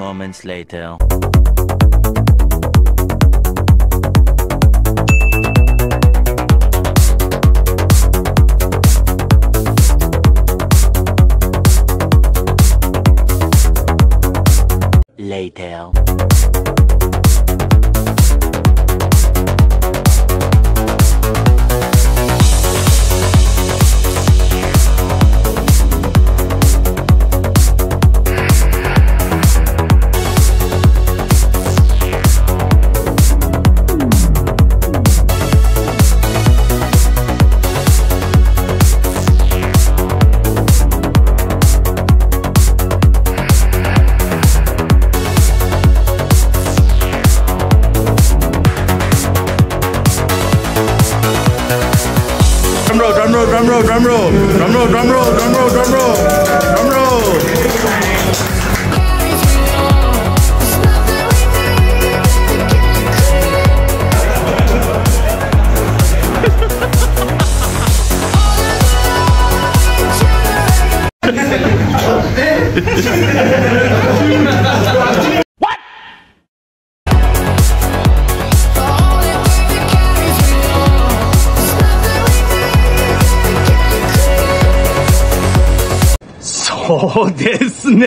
moments later. Later. roll, drum roll, drum roll, drum roll, drum roll, drum roll, drum roll, drum roll. Ha ha ha ha! そうですね。